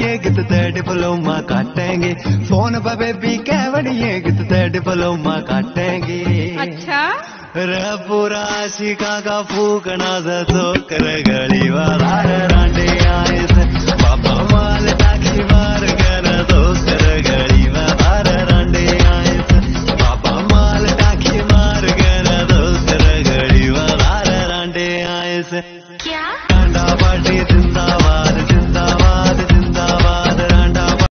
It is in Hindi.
கேவடியே கித்து தேடி புலவுமா காட்டேங்க फ़ोन पर बेबी कैवड़िए कित डिप्लोमा काटेंगे? अच्छा। रबुरा शिका का फूकना सो कर गली वाला रांडे आए थे। पापा माल टाकी मार कर दो सर गली वाला रांडे आए थे। पापा माल टाकी मार कर दो सर गली वाला रांडे आए थे। क्या?